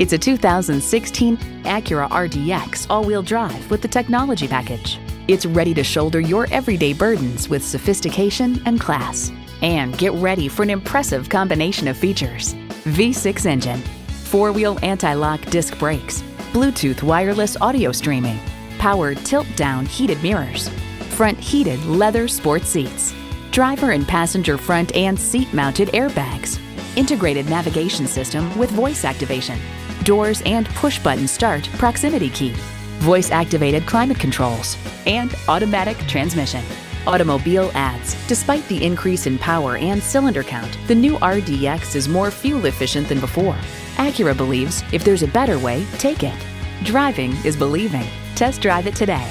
It's a 2016 Acura RDX all-wheel drive with the technology package. It's ready to shoulder your everyday burdens with sophistication and class. And get ready for an impressive combination of features. V6 engine, four-wheel anti-lock disc brakes, Bluetooth wireless audio streaming, power tilt-down heated mirrors, front heated leather sports seats, driver and passenger front and seat mounted airbags, integrated navigation system with voice activation, doors and push button start proximity key, voice activated climate controls, and automatic transmission. Automobile adds, despite the increase in power and cylinder count, the new RDX is more fuel efficient than before. Acura believes if there's a better way, take it. Driving is believing. Test drive it today.